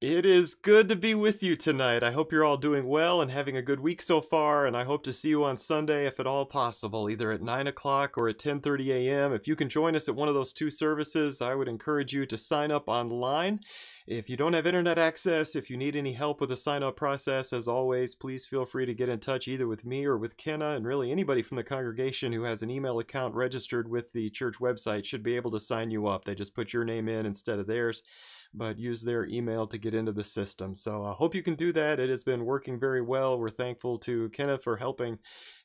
It is good to be with you tonight. I hope you're all doing well and having a good week so far, and I hope to see you on Sunday if at all possible, either at 9 o'clock or at 10.30 a.m. If you can join us at one of those two services, I would encourage you to sign up online. If you don't have internet access, if you need any help with the sign-up process, as always, please feel free to get in touch either with me or with Kenna, and really anybody from the congregation who has an email account registered with the church website should be able to sign you up. They just put your name in instead of theirs but use their email to get into the system. So I hope you can do that. It has been working very well. We're thankful to Kenneth for helping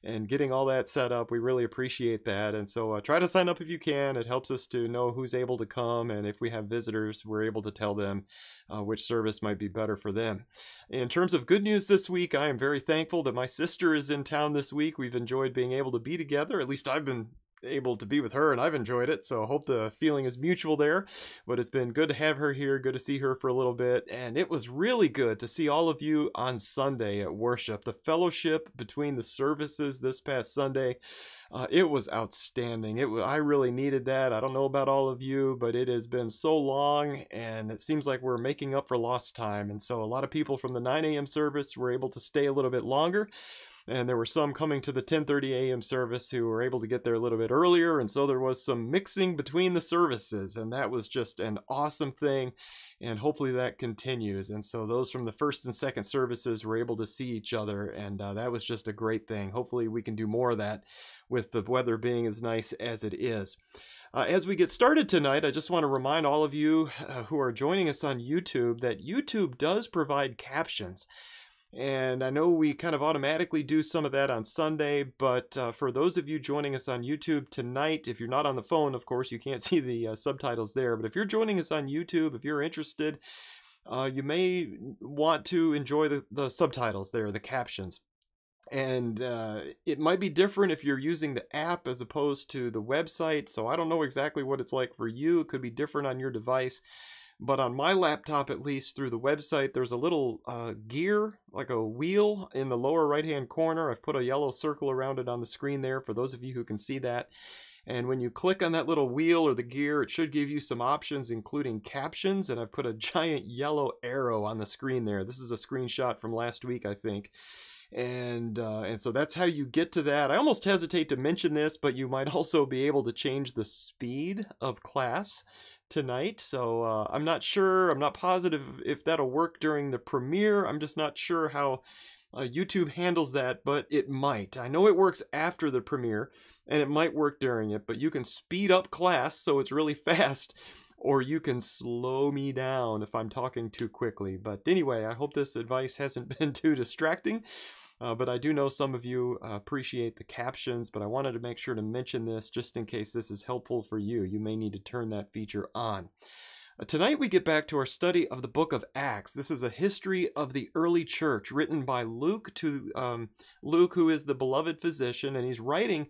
and getting all that set up. We really appreciate that. And so uh, try to sign up if you can. It helps us to know who's able to come. And if we have visitors, we're able to tell them uh, which service might be better for them. In terms of good news this week, I am very thankful that my sister is in town this week. We've enjoyed being able to be together. At least I've been able to be with her and I've enjoyed it. So I hope the feeling is mutual there. But it's been good to have her here, good to see her for a little bit. And it was really good to see all of you on Sunday at worship. The fellowship between the services this past Sunday. Uh, it was outstanding. It I really needed that. I don't know about all of you, but it has been so long, and it seems like we're making up for lost time. And so a lot of people from the 9 a.m. service were able to stay a little bit longer and there were some coming to the 10:30 a.m. service who were able to get there a little bit earlier and so there was some mixing between the services and that was just an awesome thing and hopefully that continues and so those from the first and second services were able to see each other and uh, that was just a great thing hopefully we can do more of that with the weather being as nice as it is uh, as we get started tonight, I just want to remind all of you uh, who are joining us on YouTube that YouTube does provide captions. And I know we kind of automatically do some of that on Sunday, but uh, for those of you joining us on YouTube tonight, if you're not on the phone, of course, you can't see the uh, subtitles there, but if you're joining us on YouTube, if you're interested, uh, you may want to enjoy the, the subtitles there, the captions. And uh, it might be different if you're using the app as opposed to the website, so I don't know exactly what it's like for you. It could be different on your device. But on my laptop, at least through the website, there's a little uh, gear, like a wheel in the lower right hand corner. I've put a yellow circle around it on the screen there for those of you who can see that. And when you click on that little wheel or the gear, it should give you some options, including captions. And I've put a giant yellow arrow on the screen there. This is a screenshot from last week, I think. And uh, and so that's how you get to that. I almost hesitate to mention this, but you might also be able to change the speed of class tonight. So uh, I'm not sure, I'm not positive if that'll work during the premiere. I'm just not sure how uh, YouTube handles that, but it might. I know it works after the premiere and it might work during it, but you can speed up class so it's really fast or you can slow me down if I'm talking too quickly. But anyway, I hope this advice hasn't been too distracting. Uh, but I do know some of you uh, appreciate the captions, but I wanted to make sure to mention this just in case this is helpful for you. You may need to turn that feature on. Uh, tonight we get back to our study of the book of Acts. This is a history of the early church written by Luke to um, Luke, who is the beloved physician, and he's writing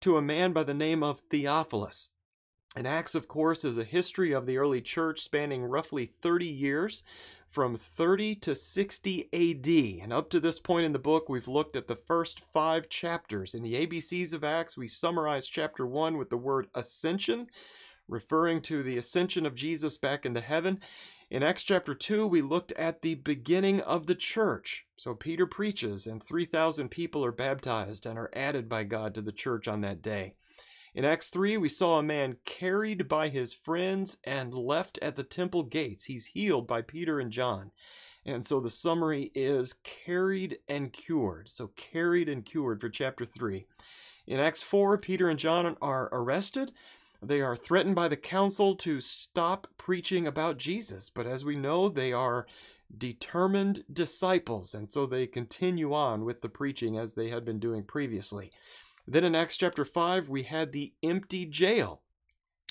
to a man by the name of Theophilus. And Acts, of course, is a history of the early church spanning roughly 30 years from 30 to 60 AD. And up to this point in the book, we've looked at the first five chapters. In the ABCs of Acts, we summarize chapter 1 with the word ascension, referring to the ascension of Jesus back into heaven. In Acts chapter 2, we looked at the beginning of the church. So Peter preaches, and 3,000 people are baptized and are added by God to the church on that day. In Acts 3, we saw a man carried by his friends and left at the temple gates. He's healed by Peter and John. And so the summary is carried and cured. So carried and cured for chapter 3. In Acts 4, Peter and John are arrested. They are threatened by the council to stop preaching about Jesus. But as we know, they are determined disciples. And so they continue on with the preaching as they had been doing previously. Then in Acts chapter 5, we had the empty jail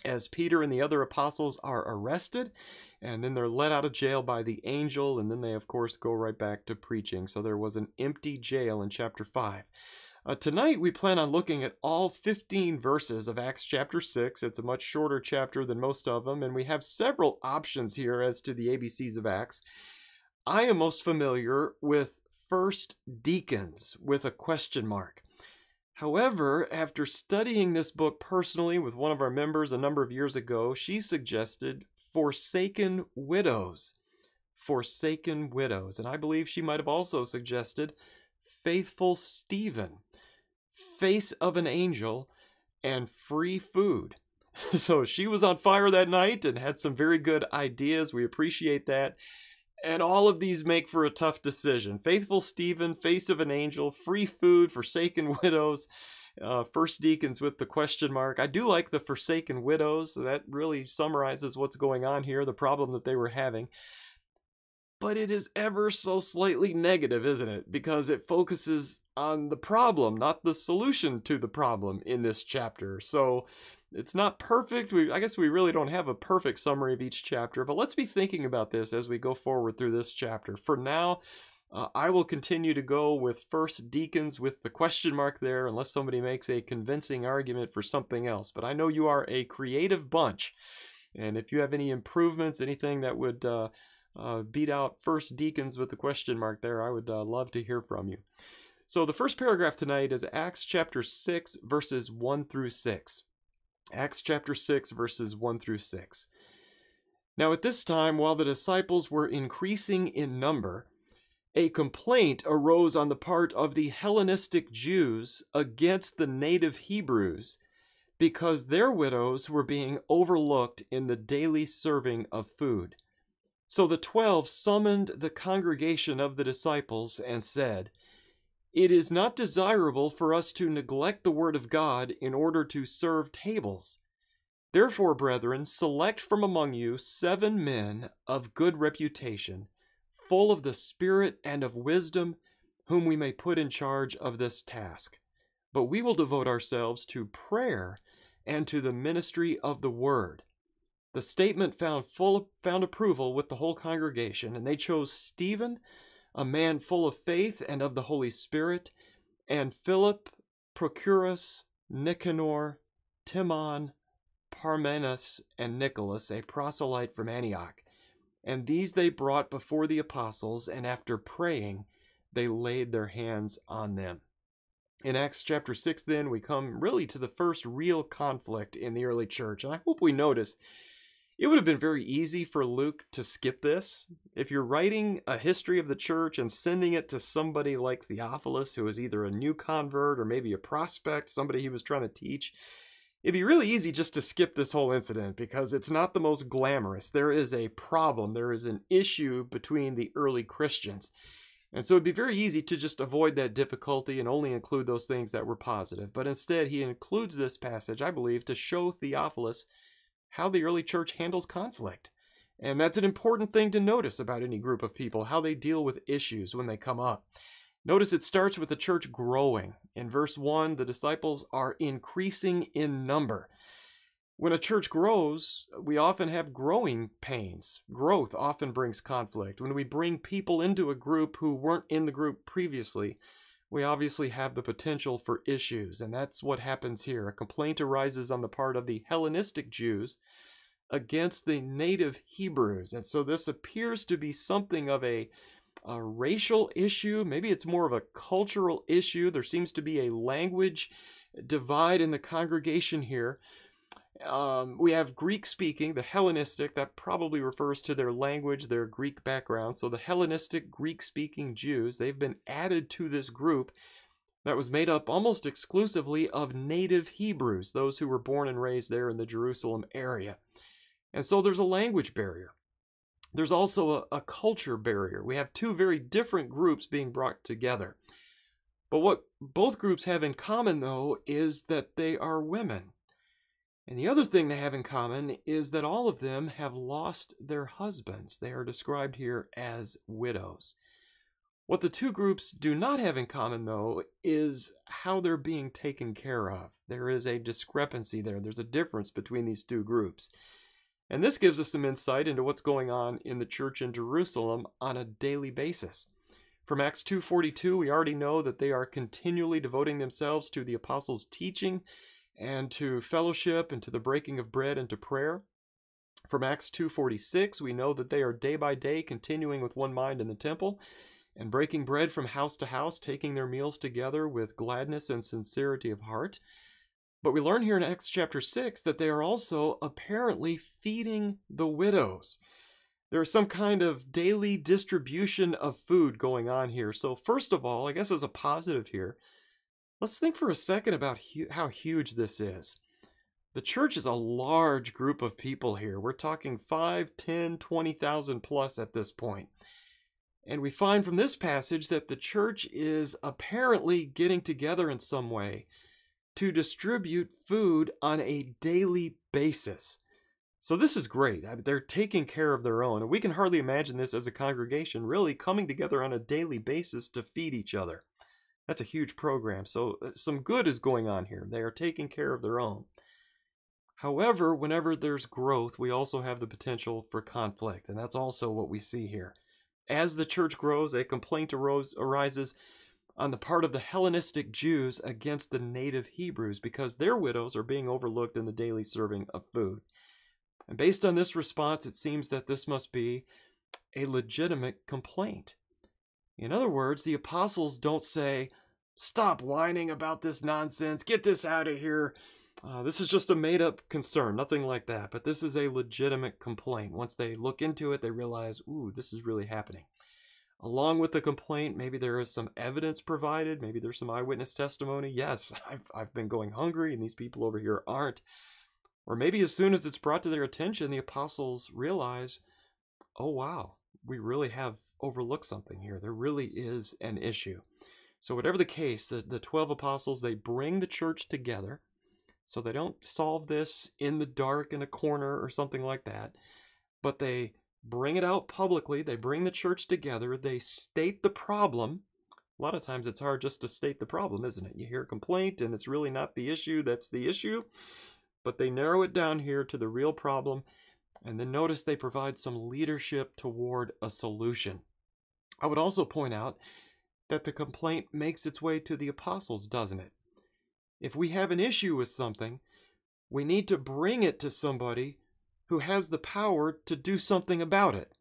as Peter and the other apostles are arrested and then they're let out of jail by the angel and then they of course go right back to preaching. So there was an empty jail in chapter 5 uh, tonight we plan on looking at all 15 verses of acts chapter 6 it's a much shorter chapter than most of them and we have several options here as to the abcs of acts. I am most familiar with first deacons with a question mark However, after studying this book personally with one of our members a number of years ago, she suggested Forsaken Widows. forsaken widows. And I believe she might have also suggested faithful Stephen, face of an angel, and free food. so she was on fire that night and had some very good ideas. We appreciate that. And all of these make for a tough decision. Faithful Stephen, face of an angel, free food, forsaken widows, uh, first deacons with the question mark. I do like the forsaken widows. That really summarizes what's going on here, the problem that they were having. But it is ever so slightly negative, isn't it? Because it focuses on the problem, not the solution to the problem in this chapter. So it's not perfect. We, I guess we really don't have a perfect summary of each chapter, but let's be thinking about this as we go forward through this chapter. For now, uh, I will continue to go with first deacons with the question mark there, unless somebody makes a convincing argument for something else. But I know you are a creative bunch, and if you have any improvements, anything that would uh, uh, beat out first deacons with the question mark there, I would uh, love to hear from you. So the first paragraph tonight is Acts chapter 6, verses 1 through 6. Acts chapter 6, verses 1 through 6. Now, at this time, while the disciples were increasing in number, a complaint arose on the part of the Hellenistic Jews against the native Hebrews because their widows were being overlooked in the daily serving of food. So the twelve summoned the congregation of the disciples and said, it is not desirable for us to neglect the word of God in order to serve tables. Therefore, brethren, select from among you seven men of good reputation, full of the Spirit and of wisdom, whom we may put in charge of this task. But we will devote ourselves to prayer and to the ministry of the word. The statement found full found approval with the whole congregation, and they chose Stephen, a man full of faith and of the Holy Spirit, and Philip, Prochorus, Nicanor, Timon, Parmenas, and Nicholas, a proselyte from Antioch. And these they brought before the apostles, and after praying, they laid their hands on them. In Acts chapter 6, then, we come really to the first real conflict in the early church. And I hope we notice it would have been very easy for Luke to skip this. If you're writing a history of the church and sending it to somebody like Theophilus, who is either a new convert or maybe a prospect, somebody he was trying to teach, it'd be really easy just to skip this whole incident because it's not the most glamorous. There is a problem, there is an issue between the early Christians. And so it'd be very easy to just avoid that difficulty and only include those things that were positive. But instead, he includes this passage, I believe, to show Theophilus how the early church handles conflict. And that's an important thing to notice about any group of people, how they deal with issues when they come up. Notice it starts with the church growing. In verse 1, the disciples are increasing in number. When a church grows, we often have growing pains. Growth often brings conflict. When we bring people into a group who weren't in the group previously, we obviously have the potential for issues, and that's what happens here. A complaint arises on the part of the Hellenistic Jews against the native Hebrews. And so this appears to be something of a, a racial issue. Maybe it's more of a cultural issue. There seems to be a language divide in the congregation here. Um, we have Greek speaking, the Hellenistic, that probably refers to their language, their Greek background. So the Hellenistic Greek speaking Jews, they've been added to this group that was made up almost exclusively of native Hebrews, those who were born and raised there in the Jerusalem area. And so there's a language barrier. There's also a, a culture barrier. We have two very different groups being brought together. But what both groups have in common, though, is that they are women. And the other thing they have in common is that all of them have lost their husbands. They are described here as widows. What the two groups do not have in common, though, is how they're being taken care of. There is a discrepancy there. There's a difference between these two groups. And this gives us some insight into what's going on in the church in Jerusalem on a daily basis. From Acts 2:42, we already know that they are continually devoting themselves to the apostles' teaching and to fellowship and to the breaking of bread and to prayer. From Acts 2:46 we know that they are day by day continuing with one mind in the temple and breaking bread from house to house taking their meals together with gladness and sincerity of heart. But we learn here in Acts chapter 6 that they are also apparently feeding the widows. there's some kind of daily distribution of food going on here. So, first of all, I guess as a positive here, let's think for a second about hu- how huge this is. The church is a large group of people here. We're talking 5, 10, 20,000 plus at this point. And we find from this passage that the church is apparently getting together in some way to distribute food on a daily basis. So this is great. They're taking care of their own. And we can hardly imagine this as a congregation really coming together on a daily basis to feed each other. That's a huge program. So uh, some good is going on here. They are taking care of their own. However, whenever there's growth, we also have the potential for conflict. And that's also what we see here. As the church grows, a complaint arose, arises on the part of the Hellenistic Jews against the native Hebrews because their widows are being overlooked in the daily serving of food. And based on this response, it seems that this must be a legitimate complaint. In other words, the apostles don't say, Stop whining about this nonsense, get this out of here. Uh, this is just a made up concern, nothing like that. But this is a legitimate complaint. Once they look into it, they realize, ooh, this is really happening. Along with the complaint, maybe there is some evidence provided. Maybe there's some eyewitness testimony. Yes, I've, I've been going hungry, and these people over here aren't. Or maybe as soon as it's brought to their attention, the apostles realize, oh, wow, we really have overlooked something here. There really is an issue. So, whatever the case, the, the 12 apostles, they bring the church together. So they don't solve this in the dark in a corner or something like that, but they bring it out publicly. They bring the church together. They state the problem. A lot of times it's hard just to state the problem, isn't it? You hear a complaint and it's really not the issue that's the issue but they narrow it down here to the real problem. And then notice they provide some leadership toward a solution. I would also point out that the complaint makes its way to the apostles, doesn't it? If we have an issue with something, we need to bring it to somebody who has the power to do something about it.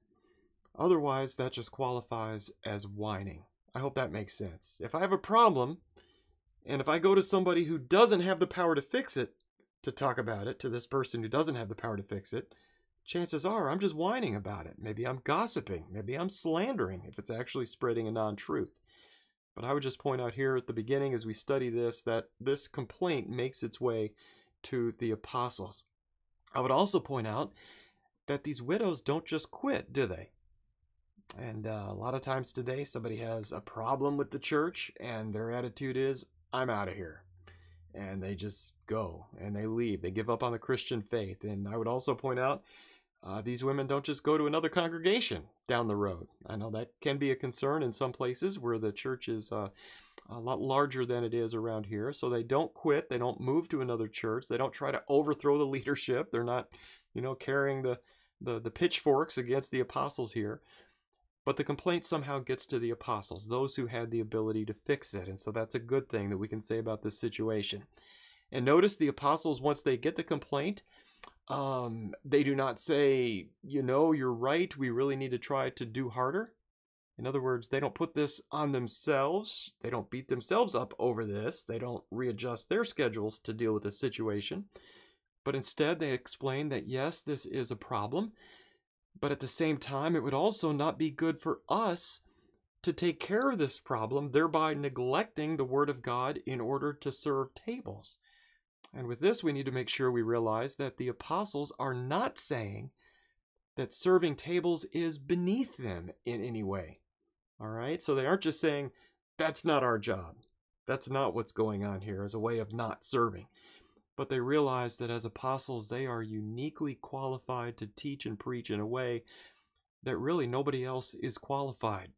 Otherwise, that just qualifies as whining. I hope that makes sense. If I have a problem, and if I go to somebody who doesn't have the power to fix it, to talk about it to this person who doesn't have the power to fix it, chances are I'm just whining about it. Maybe I'm gossiping. Maybe I'm slandering if it's actually spreading a non truth. But I would just point out here at the beginning as we study this that this complaint makes its way to the apostles. I would also point out that these widows don't just quit, do they? And uh, a lot of times today, somebody has a problem with the church, and their attitude is, I'm out of here and they just go and they leave. They give up on the Christian faith. And I would also point out uh, these women don't just go to another congregation down the road. I know that can be a concern in some places where the church is uh, a lot larger than it is around here. So they don't quit. They don't move to another church. They don't try to overthrow the leadership. They're not, you know, carrying the, the, the pitchforks against the apostles here. But the complaint somehow gets to the apostles, those who had the ability to fix it. And so that's a good thing that we can say about this situation. And notice the apostles, once they get the complaint, um, they do not say, you know, you're right, we really need to try to do harder. In other words, they don't put this on themselves. They don't beat themselves up over this. They don't readjust their schedules to deal with the situation. But instead, they explain that yes, this is a problem but at the same time, it would also not be good for us to take care of this problem, thereby neglecting the Word of God in order to serve tables. And with this, we need to make sure we realize that the apostles are not saying that serving tables is beneath them in any way. All right? So they aren't just saying, that's not our job. That's not what's going on here as a way of not serving but they realize that as apostles, they are uniquely qualified to teach and preach in a way that really nobody else is qualified.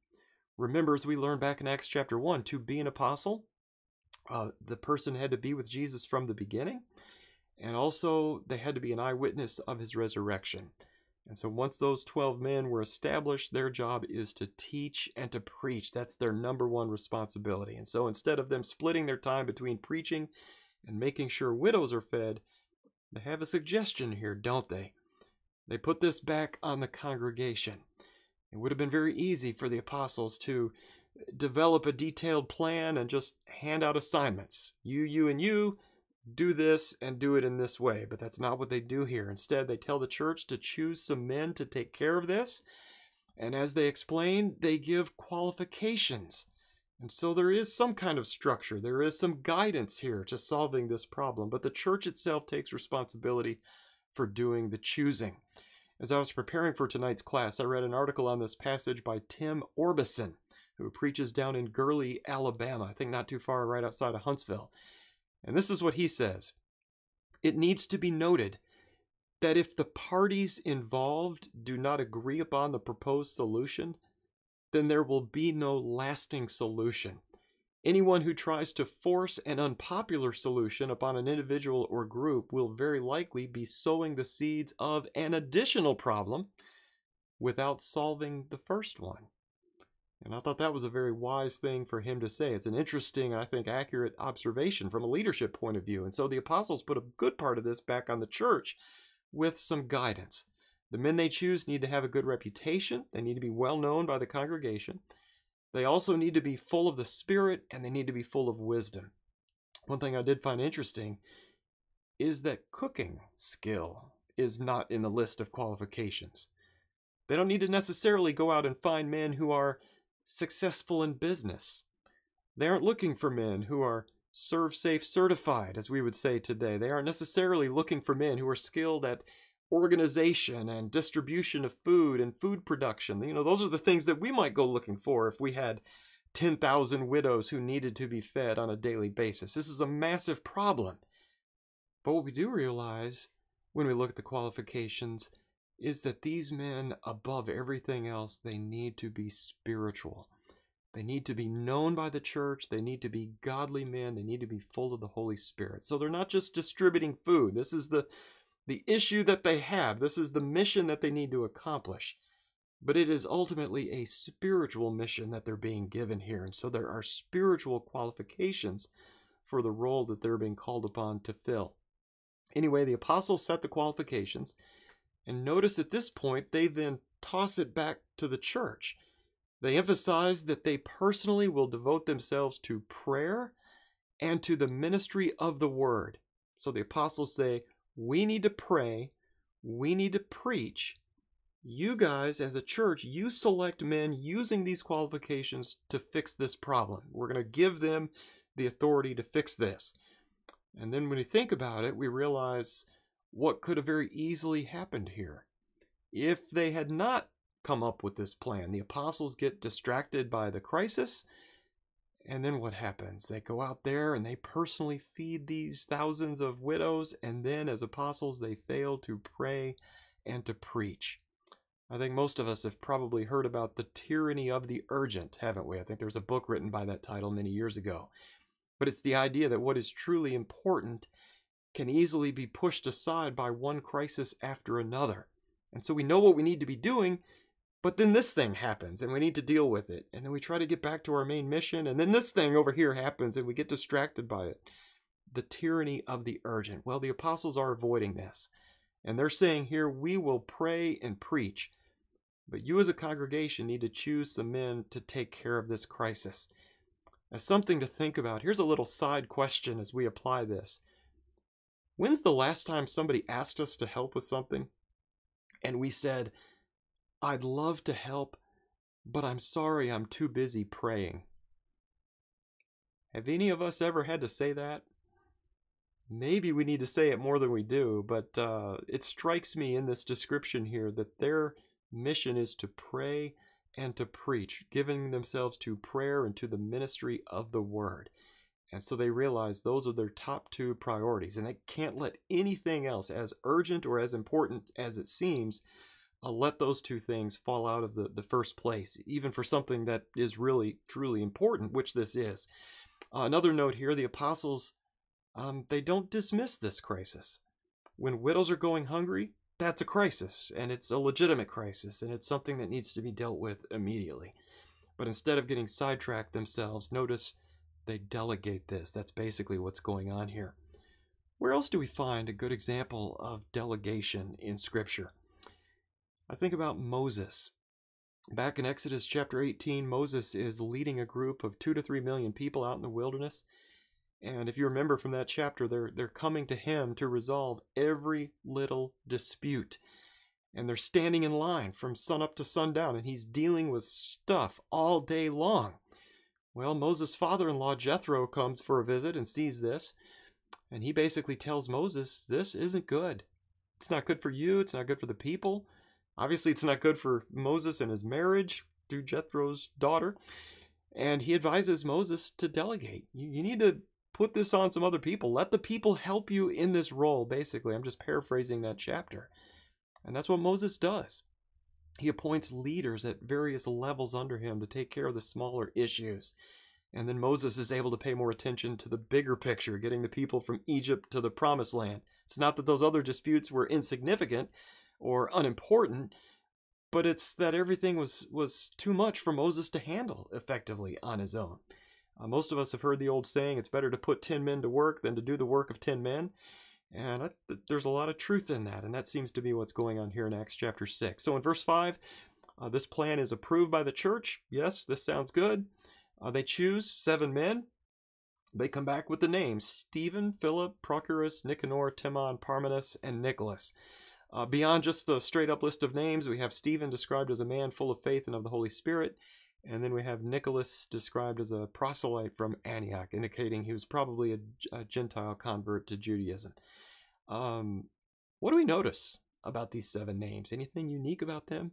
Remember, as we learned back in Acts chapter 1, to be an apostle, uh, the person had to be with Jesus from the beginning, and also they had to be an eyewitness of his resurrection. And so once those 12 men were established, their job is to teach and to preach. That's their number one responsibility. And so instead of them splitting their time between preaching and making sure widows are fed, they have a suggestion here, don't they? They put this back on the congregation. It would have been very easy for the apostles to develop a detailed plan and just hand out assignments. You, you, and you do this and do it in this way. But that's not what they do here. Instead, they tell the church to choose some men to take care of this. And as they explain, they give qualifications. And so there is some kind of structure, there is some guidance here to solving this problem, but the church itself takes responsibility for doing the choosing. As I was preparing for tonight's class, I read an article on this passage by Tim Orbison, who preaches down in Gurley, Alabama, I think not too far right outside of Huntsville. And this is what he says It needs to be noted that if the parties involved do not agree upon the proposed solution, then there will be no lasting solution. Anyone who tries to force an unpopular solution upon an individual or group will very likely be sowing the seeds of an additional problem without solving the first one. And I thought that was a very wise thing for him to say. It's an interesting, I think, accurate observation from a leadership point of view. And so the apostles put a good part of this back on the church with some guidance. The men they choose need to have a good reputation, they need to be well known by the congregation. They also need to be full of the Spirit and they need to be full of wisdom. One thing I did find interesting is that cooking skill is not in the list of qualifications. They don't need to necessarily go out and find men who are successful in business. They aren't looking for men who are ServSafe certified, as we would say today. They aren't necessarily looking for men who are skilled at organization and distribution of food and food production. You know, those are the things that we might go looking for if we had 10,000 widows who needed to be fed on a daily basis. This is a massive problem. But what we do realize when we look at the qualifications is that these men, above everything else, they need to be spiritual. They need to be known by the church. They need to be godly men. They need to be full of the Holy Spirit. So they're not just distributing food. This is the the issue that they have. This is the mission that they need to accomplish. But it is ultimately a spiritual mission that they're being given here. And so there are spiritual qualifications for the role that they're being called upon to fill. Anyway, the apostles set the qualifications. And notice at this point, they then toss it back to the church. They emphasize that they personally will devote themselves to prayer and to the ministry of the word. So the apostles say, we need to pray. We need to preach. You guys, as a church, you select men using these qualifications to fix this problem. We're going to give them the authority to fix this. And then when you think about it, we realize what could have very easily happened here. If they had not come up with this plan, the apostles get distracted by the crisis and then what happens? They go out there and they personally feed these thousands of widows, and then as apostles, they fail to pray and to preach. I think most of us have probably heard about the tyranny of the urgent, haven't we? I think there's a book written by that title many years ago. But it's the idea that what is truly important can easily be pushed aside by one crisis after another. And so we know what we need to be doing, but then this thing happens and we need to deal with it. And then we try to get back to our main mission. And then this thing over here happens and we get distracted by it. The tyranny of the urgent. Well, the apostles are avoiding this. And they're saying here, we will pray and preach. But you as a congregation need to choose some men to take care of this crisis. As something to think about, here's a little side question as we apply this. When's the last time somebody asked us to help with something? And we said, I'd love to help, but I'm sorry I'm too busy praying. Have any of us ever had to say that? Maybe we need to say it more than we do, but uh, it strikes me in this description here that their mission is to pray and to preach, giving themselves to prayer and to the ministry of the word. And so they realize those are their top two priorities, and they can't let anything else, as urgent or as important as it seems, uh, let those two things fall out of the, the first place, even for something that is really, truly important, which this is. Uh, another note here the apostles, um, they don't dismiss this crisis. When widows are going hungry, that's a crisis, and it's a legitimate crisis, and it's something that needs to be dealt with immediately. But instead of getting sidetracked themselves, notice they delegate this. That's basically what's going on here. Where else do we find a good example of delegation in Scripture? I think about Moses. Back in Exodus chapter 18, Moses is leading a group of two to three million people out in the wilderness. And if you remember from that chapter, they're, they're coming to him to resolve every little dispute. And they're standing in line from sunup to sundown, and he's dealing with stuff all day long. Well, Moses' father in law Jethro comes for a visit and sees this, and he basically tells Moses, This isn't good. It's not good for you, it's not good for the people. Obviously, it's not good for Moses and his marriage through Jethro's daughter. And he advises Moses to delegate. You, you need to put this on some other people. Let the people help you in this role, basically. I'm just paraphrasing that chapter. And that's what Moses does. He appoints leaders at various levels under him to take care of the smaller issues. And then Moses is able to pay more attention to the bigger picture, getting the people from Egypt to the promised land. It's not that those other disputes were insignificant or unimportant, but it's that everything was, was too much for Moses to handle effectively on his own. Uh, most of us have heard the old saying, it's better to put 10 men to work than to do the work of 10 men. And I, there's a lot of truth in that, and that seems to be what's going on here in Acts chapter 6. So in verse 5, uh, this plan is approved by the church. Yes, this sounds good. Uh, they choose seven men. They come back with the names Stephen, Philip, Prochorus, Nicanor, Timon, Parmenas, and Nicholas. Uh, beyond just the straight up list of names, we have Stephen described as a man full of faith and of the Holy Spirit. And then we have Nicholas described as a proselyte from Antioch, indicating he was probably a, a Gentile convert to Judaism. Um, what do we notice about these seven names? Anything unique about them?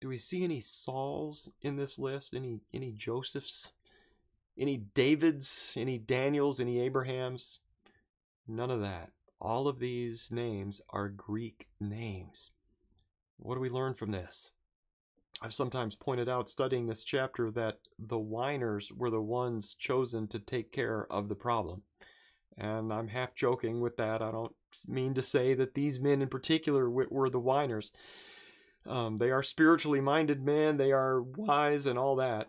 Do we see any Sauls in this list? Any any Josephs? Any Davids? Any Daniels? Any Abrahams? None of that. All of these names are Greek names. What do we learn from this? I've sometimes pointed out studying this chapter that the whiners were the ones chosen to take care of the problem. And I'm half joking with that. I don't mean to say that these men in particular were the whiners. Um, they are spiritually minded men, they are wise and all that.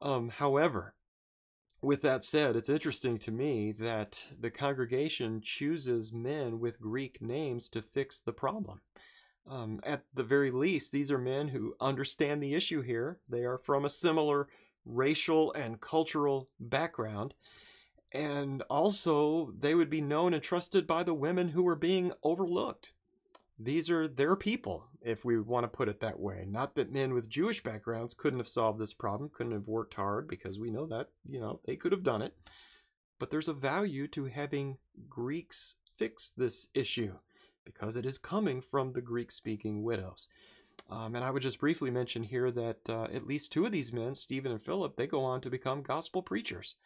Um, however, with that said, it's interesting to me that the congregation chooses men with Greek names to fix the problem. Um, at the very least, these are men who understand the issue here. They are from a similar racial and cultural background. And also, they would be known and trusted by the women who were being overlooked. These are their people, if we want to put it that way. Not that men with Jewish backgrounds couldn't have solved this problem, couldn't have worked hard, because we know that, you know, they could have done it. But there's a value to having Greeks fix this issue because it is coming from the Greek speaking widows. Um, and I would just briefly mention here that uh, at least two of these men, Stephen and Philip, they go on to become gospel preachers.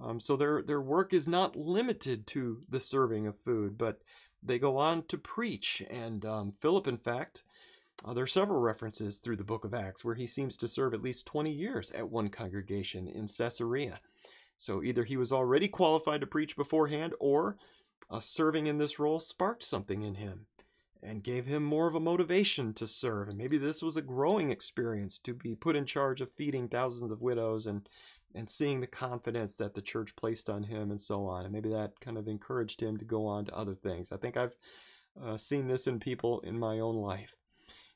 Um, so their, their work is not limited to the serving of food, but they go on to preach. And um, Philip, in fact, uh, there are several references through the book of Acts where he seems to serve at least 20 years at one congregation in Caesarea. So either he was already qualified to preach beforehand, or uh, serving in this role sparked something in him and gave him more of a motivation to serve. And maybe this was a growing experience to be put in charge of feeding thousands of widows and and seeing the confidence that the church placed on him and so on. And maybe that kind of encouraged him to go on to other things. I think I've uh, seen this in people in my own life.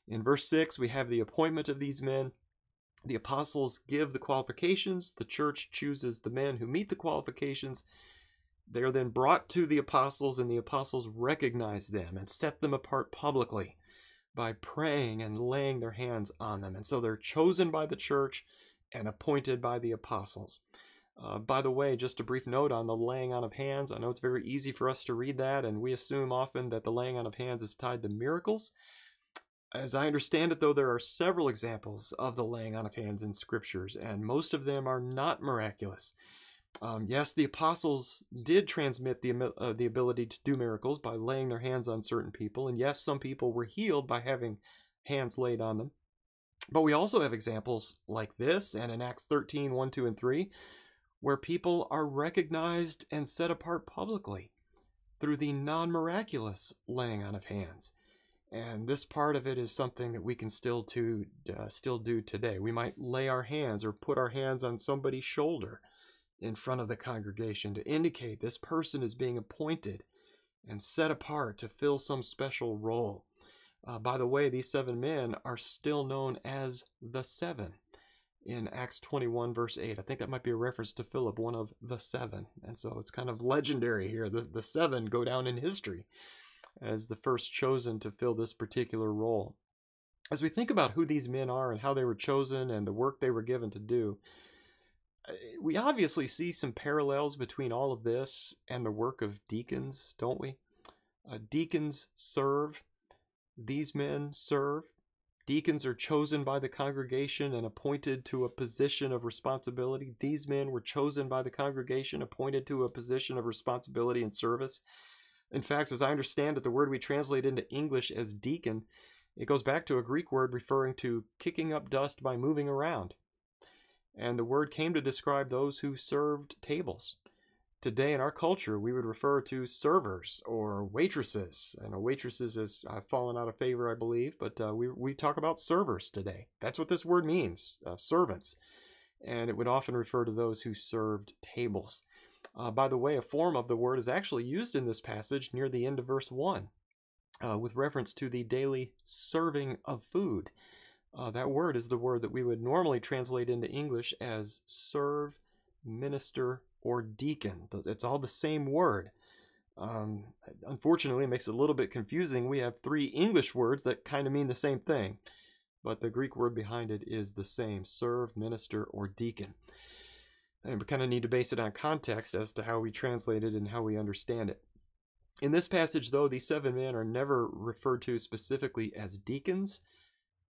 In verse 6, we have the appointment of these men. The apostles give the qualifications, the church chooses the men who meet the qualifications. They are then brought to the apostles, and the apostles recognize them and set them apart publicly by praying and laying their hands on them. And so they're chosen by the church and appointed by the apostles. Uh, by the way, just a brief note on the laying on of hands. I know it's very easy for us to read that, and we assume often that the laying on of hands is tied to miracles. As I understand it, though, there are several examples of the laying on of hands in scriptures, and most of them are not miraculous. Um, yes, the apostles did transmit the, uh, the ability to do miracles by laying their hands on certain people, and yes, some people were healed by having hands laid on them. But we also have examples like this and in Acts 13 1, 2, and 3, where people are recognized and set apart publicly through the non miraculous laying on of hands. And this part of it is something that we can still to uh, still do today. We might lay our hands or put our hands on somebody's shoulder in front of the congregation to indicate this person is being appointed and set apart to fill some special role. Uh, by the way, these seven men are still known as the Seven. in Acts 21, verse 8. I think that might be a reference to Philip, one of the seven. And so it's kind of legendary here. The, the seven go down in history as the first chosen to fill this particular role. As we think about who these men are and how they were chosen and the work they were given to do, uh, we obviously see some parallels between all of this and the work of deacons, don't we? Uh, deacons serve, these men serve. Deacons are chosen by the congregation and appointed to a position of responsibility. These men were chosen by the congregation, appointed to a position of responsibility and service. In fact, as I understand it, the word we translate into English as deacon, it goes back to a Greek word referring to kicking up dust by moving around. And the word came to describe those who served tables. Today in our culture, we would refer to servers or waitresses. And a waitresses has fallen out of favor, I believe, but uh, we, we talk about servers today. That's what this word means, uh, servants. And it would often refer to those who served tables. Uh, by the way, a form of the word is actually used in this passage near the end of verse 1 uh, with reference to the daily serving of food. Uh, that word is the word that we would normally translate into English as serve, minister, or deacon. It's all the same word. Um, unfortunately, it makes it a little bit confusing. We have three English words that kind of mean the same thing, but the Greek word behind it is the same serve, minister, or deacon. And we kind of need to base it on context as to how we translate it and how we understand it. In this passage, though, these seven men are never referred to specifically as deacons.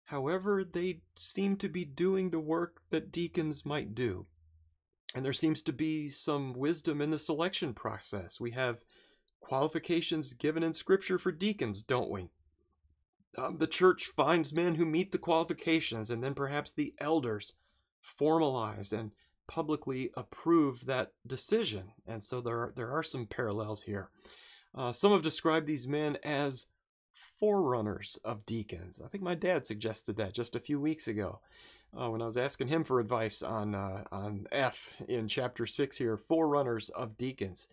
However, they seem to be doing the work that deacons might do. And there seems to be some wisdom in the selection process. We have qualifications given in Scripture for deacons, don't we? Um, the church finds men who meet the qualifications, and then perhaps the elders formalize and publicly approve that decision. And so there are, there are some parallels here. Uh, some have described these men as forerunners of deacons. I think my dad suggested that just a few weeks ago uh, when I was asking him for advice on uh, on F in chapter six here, forerunners of deacons.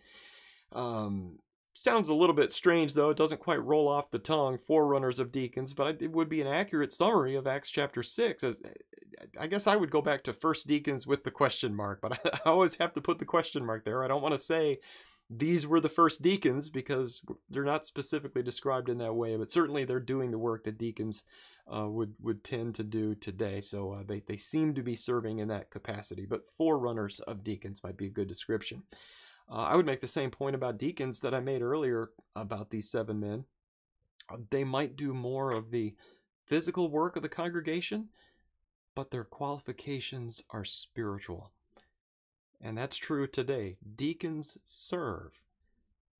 Um, sounds a little bit strange though; it doesn't quite roll off the tongue. Forerunners of deacons, but it would be an accurate summary of Acts chapter six. As I guess I would go back to first deacons with the question mark, but I always have to put the question mark there. I don't want to say these were the first deacons because they're not specifically described in that way, but certainly they're doing the work that deacons uh, would would tend to do today. So uh, they they seem to be serving in that capacity. But forerunners of deacons might be a good description. Uh, I would make the same point about deacons that I made earlier about these seven men. Uh, they might do more of the physical work of the congregation, but their qualifications are spiritual. And that's true today. Deacons serve,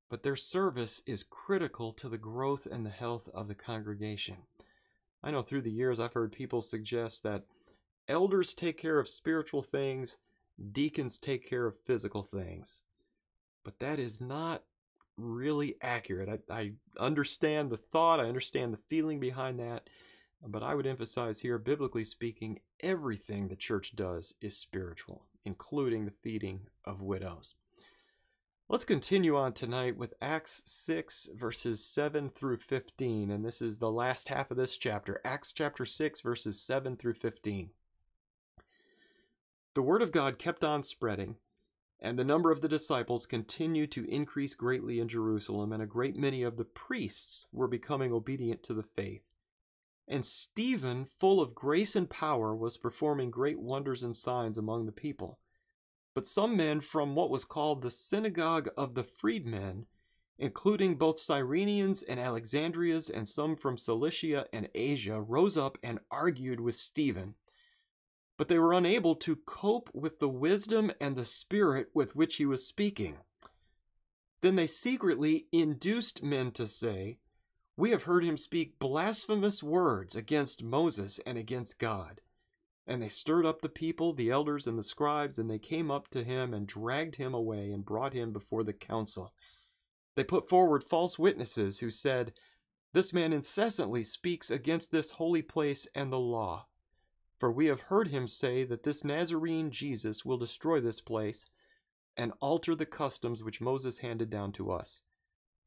but their service is critical to the growth and the health of the congregation. I know through the years I've heard people suggest that elders take care of spiritual things, deacons take care of physical things. But that is not really accurate. I, I understand the thought, I understand the feeling behind that, but I would emphasize here, biblically speaking, everything the church does is spiritual including the feeding of widows. Let's continue on tonight with Acts 6, verses 7 through 15. And this is the last half of this chapter. Acts chapter 6, verses 7 through 15. The word of God kept on spreading, and the number of the disciples continued to increase greatly in Jerusalem, and a great many of the priests were becoming obedient to the faith. And Stephen, full of grace and power, was performing great wonders and signs among the people. But some men from what was called the synagogue of the freedmen, including both Cyrenians and Alexandrians and some from Cilicia and Asia, rose up and argued with Stephen. But they were unable to cope with the wisdom and the spirit with which he was speaking. Then they secretly induced men to say, we have heard him speak blasphemous words against Moses and against God. And they stirred up the people, the elders, and the scribes, and they came up to him and dragged him away and brought him before the council. They put forward false witnesses who said, This man incessantly speaks against this holy place and the law. For we have heard him say that this Nazarene Jesus will destroy this place and alter the customs which Moses handed down to us.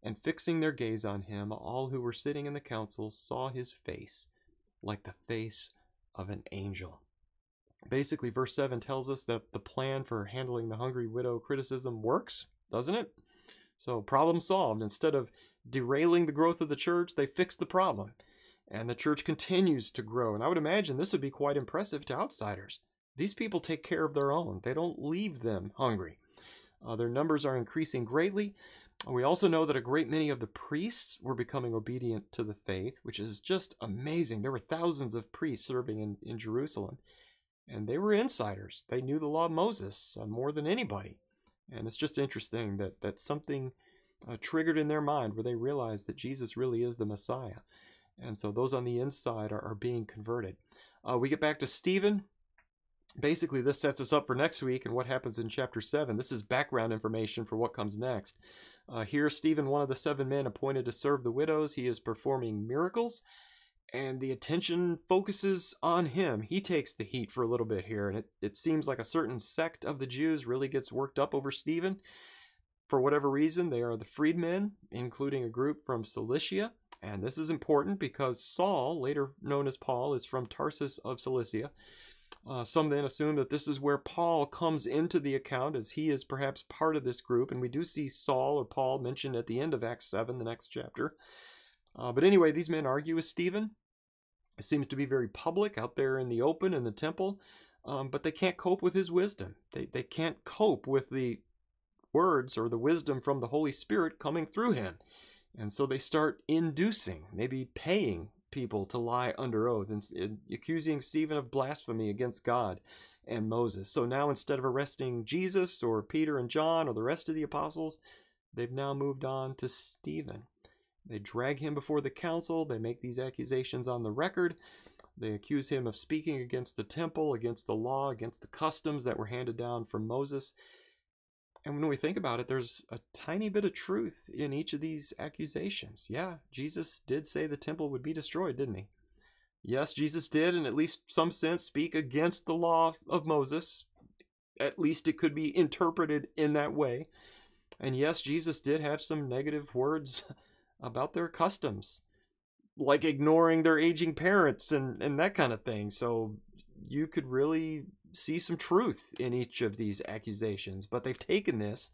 And fixing their gaze on him, all who were sitting in the council saw his face like the face of an angel. Basically, verse 7 tells us that the plan for handling the hungry widow criticism works, doesn't it? So, problem solved. Instead of derailing the growth of the church, they fixed the problem. And the church continues to grow. And I would imagine this would be quite impressive to outsiders. These people take care of their own, they don't leave them hungry. Uh, their numbers are increasing greatly. We also know that a great many of the priests were becoming obedient to the faith, which is just amazing. There were thousands of priests serving in, in Jerusalem, and they were insiders. They knew the law of Moses uh, more than anybody. And it's just interesting that, that something uh, triggered in their mind where they realized that Jesus really is the Messiah. And so those on the inside are, are being converted. Uh, we get back to Stephen. Basically, this sets us up for next week and what happens in chapter 7. This is background information for what comes next. Uh, here, Stephen, one of the seven men appointed to serve the widows, he is performing miracles, and the attention focuses on him. He takes the heat for a little bit here, and it, it seems like a certain sect of the Jews really gets worked up over Stephen. For whatever reason, they are the freedmen, including a group from Cilicia. And this is important because Saul, later known as Paul, is from Tarsus of Cilicia. Uh, some then assume that this is where Paul comes into the account as he is perhaps part of this group. And we do see Saul or Paul mentioned at the end of Acts 7, the next chapter. Uh, but anyway, these men argue with Stephen. It seems to be very public out there in the open in the temple, um, but they can't cope with his wisdom. They, they can't cope with the words or the wisdom from the Holy Spirit coming through him. And so they start inducing, maybe paying people to lie under oath and, and accusing Stephen of blasphemy against God and Moses. So now instead of arresting Jesus or Peter and John or the rest of the apostles, they've now moved on to Stephen. They drag him before the council, they make these accusations on the record. They accuse him of speaking against the temple, against the law, against the customs that were handed down from Moses. And when we think about it, there's a tiny bit of truth in each of these accusations. Yeah, Jesus did say the temple would be destroyed, didn't he? Yes, Jesus did, in at least some sense, speak against the law of Moses. At least it could be interpreted in that way. And yes, Jesus did have some negative words about their customs, like ignoring their aging parents and, and that kind of thing. So you could really see some truth in each of these accusations, but they've taken this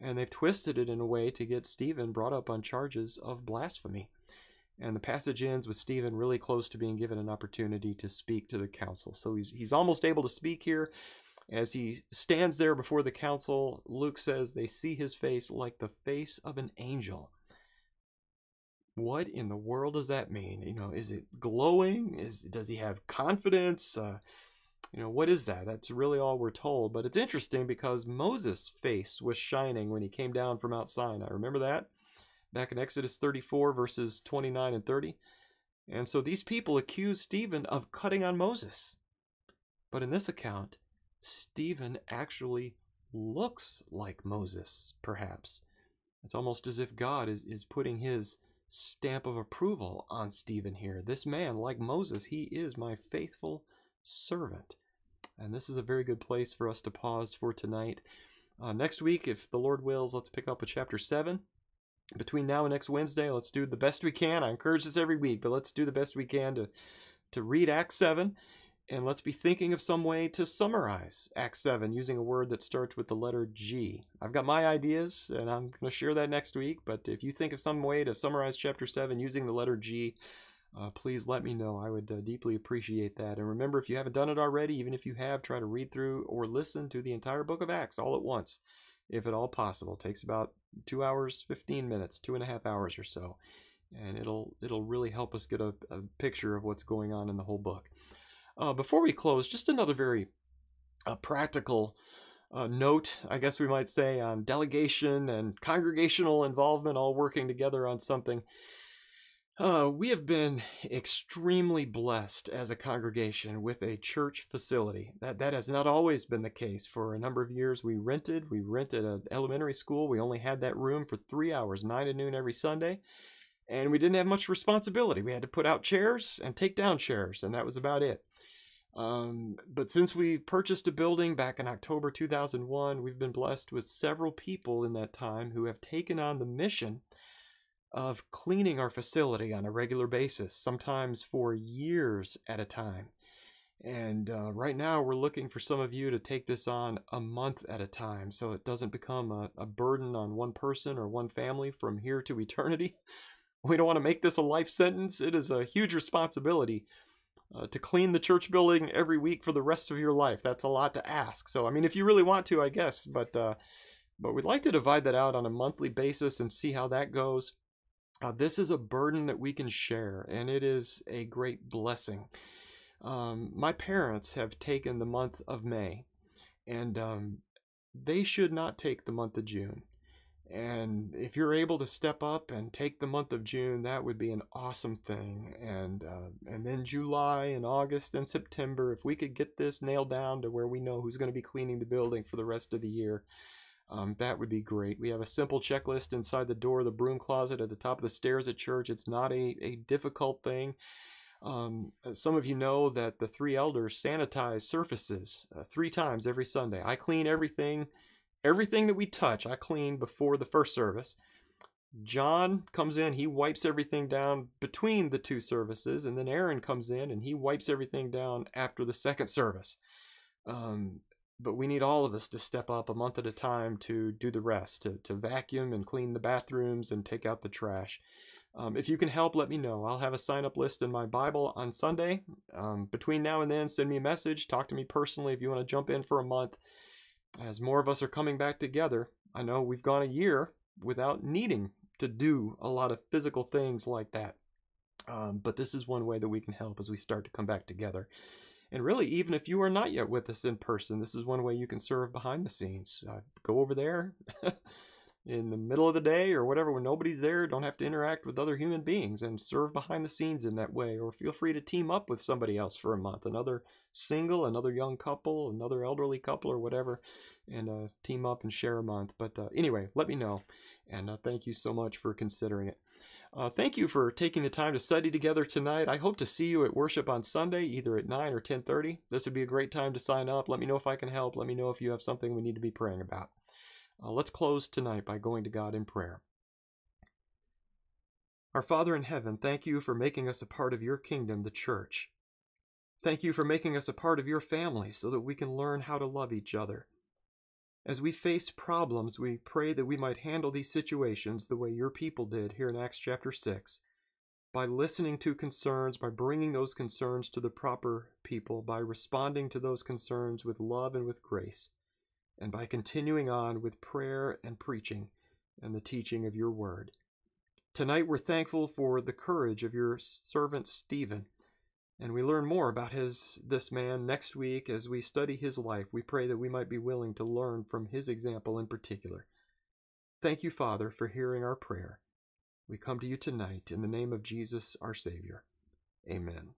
and they've twisted it in a way to get Stephen brought up on charges of blasphemy. And the passage ends with Stephen really close to being given an opportunity to speak to the council. So he's, he's almost able to speak here. As he stands there before the council, Luke says they see his face like the face of an angel. What in the world does that mean? You know, is it glowing? Is does he have confidence? Uh, you know, what is that? That's really all we're told. But it's interesting because Moses' face was shining when he came down from Mount Sinai. Remember that? Back in Exodus 34, verses 29 and 30. And so these people accuse Stephen of cutting on Moses. But in this account, Stephen actually looks like Moses, perhaps. It's almost as if God is, is putting his stamp of approval on Stephen here. This man, like Moses, he is my faithful servant. And this is a very good place for us to pause for tonight. Uh, next week, if the Lord wills, let's pick up with chapter 7. Between now and next Wednesday, let's do the best we can. I encourage this every week, but let's do the best we can to, to read Acts 7. And let's be thinking of some way to summarize Acts 7 using a word that starts with the letter G. I've got my ideas, and I'm going to share that next week. But if you think of some way to summarize chapter 7 using the letter G, uh, please let me know. I would uh, deeply appreciate that. And remember, if you haven't done it already, even if you have, try to read through or listen to the entire book of Acts all at once, if at all possible. It takes about two hours, 15 minutes, two and a half hours or so. And it'll it'll really help us get a, a picture of what's going on in the whole book. Uh, before we close, just another very uh, practical uh, note, I guess we might say, on delegation and congregational involvement all working together on something. Uh, we have been extremely blessed as a congregation with a church facility. That that has not always been the case. For a number of years, we rented. We rented an elementary school. We only had that room for three hours, nine to noon every Sunday, and we didn't have much responsibility. We had to put out chairs and take down chairs, and that was about it. Um, but since we purchased a building back in October 2001, we've been blessed with several people in that time who have taken on the mission of cleaning our facility on a regular basis, sometimes for years at a time. And uh, right now, we're looking for some of you to take this on a month at a time so it doesn't become a, a burden on one person or one family from here to eternity. We don't want to make this a life sentence. It is a huge responsibility uh, to clean the church building every week for the rest of your life. That's a lot to ask. So, I mean, if you really want to, I guess, but uh, but we'd like to divide that out on a monthly basis and see how that goes. Uh, this is a burden that we can share, and it is a great blessing. Um, my parents have taken the month of May, and um, they should not take the month of June. And if you're able to step up and take the month of June, that would be an awesome thing. And uh, and then July and August and September, if we could get this nailed down to where we know who's going to be cleaning the building for the rest of the year, um, that would be great. We have a simple checklist inside the door of the broom closet at the top of the stairs at church. It's not a, a difficult thing. Um, some of you know that the three elders sanitize surfaces uh, three times every Sunday. I clean everything, everything that we touch, I clean before the first service. John comes in, he wipes everything down between the two services, and then Aaron comes in and he wipes everything down after the second service. Um, but we need all of us to step up a month at a time to do the rest, to, to vacuum and clean the bathrooms and take out the trash. Um, if you can help, let me know. I'll have a sign up list in my Bible on Sunday. Um, between now and then, send me a message. Talk to me personally if you want to jump in for a month. As more of us are coming back together, I know we've gone a year without needing to do a lot of physical things like that. Um, but this is one way that we can help as we start to come back together. And really, even if you are not yet with us in person, this is one way you can serve behind the scenes. Uh, go over there. in the middle of the day or whatever when nobody's there don't have to interact with other human beings and serve behind the scenes in that way or feel free to team up with somebody else for a month another single another young couple another elderly couple or whatever and uh, team up and share a month. But uh, anyway let me know. And uh, thank you so much for considering it. Uh, thank you for taking the time to study together tonight. I hope to see you at worship on sunday either at 9 or 10.30 this would be a great time to sign up. Let me know if i can help. Let me know if you have something we need to be praying about. Uh, let's close tonight by going to God in prayer. Our Father in heaven, thank you for making us a part of your kingdom, the church. Thank you for making us a part of your family so that we can learn how to love each other. As we face problems, we pray that we might handle these situations the way your people did here in Acts chapter 6 by listening to concerns, by bringing those concerns to the proper people, by responding to those concerns with love and with grace and by continuing on with prayer and preaching and the teaching of your word. Tonight we're thankful for the courage of your servant Stephen, and we learn more about his this man next week as we study his life. We pray that we might be willing to learn from his example in particular. Thank you, Father, for hearing our prayer. We come to you tonight in the name of Jesus, our Savior. Amen.